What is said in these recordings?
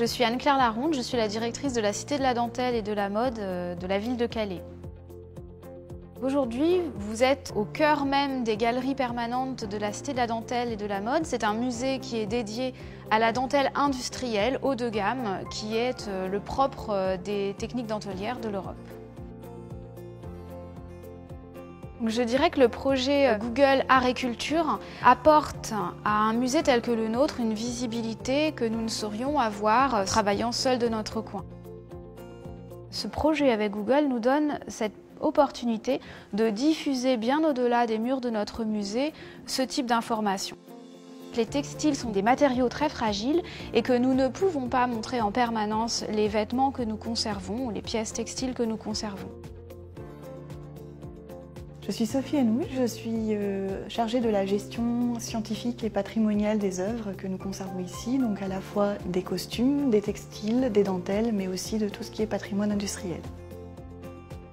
Je suis Anne-Claire Laronde, je suis la directrice de la Cité de la Dentelle et de la Mode euh, de la ville de Calais. Aujourd'hui, vous êtes au cœur même des galeries permanentes de la Cité de la Dentelle et de la Mode. C'est un musée qui est dédié à la dentelle industrielle haut de gamme, qui est euh, le propre euh, des techniques dentelières de l'Europe. Je dirais que le projet euh, Google Art et Culture apporte à un musée tel que le nôtre une visibilité que nous ne saurions avoir travaillant seul de notre coin. Ce projet avec Google nous donne cette opportunité de diffuser bien au-delà des murs de notre musée ce type d'informations. Les textiles sont des matériaux très fragiles et que nous ne pouvons pas montrer en permanence les vêtements que nous conservons ou les pièces textiles que nous conservons. Je suis Sophie Anoui, je suis euh, chargée de la gestion scientifique et patrimoniale des œuvres que nous conservons ici, donc à la fois des costumes, des textiles, des dentelles, mais aussi de tout ce qui est patrimoine industriel.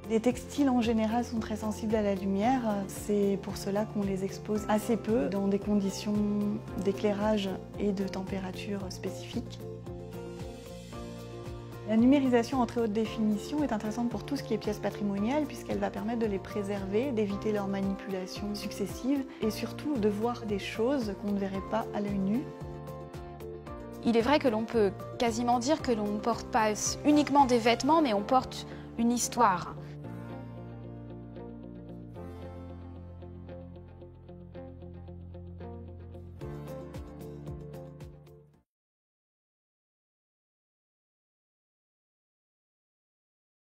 Les textiles en général sont très sensibles à la lumière, c'est pour cela qu'on les expose assez peu dans des conditions d'éclairage et de température spécifiques. La numérisation en très haute définition est intéressante pour tout ce qui est pièces patrimoniales puisqu'elle va permettre de les préserver, d'éviter leurs manipulations successives et surtout de voir des choses qu'on ne verrait pas à l'œil nu. Il est vrai que l'on peut quasiment dire que l'on ne porte pas uniquement des vêtements mais on porte une histoire.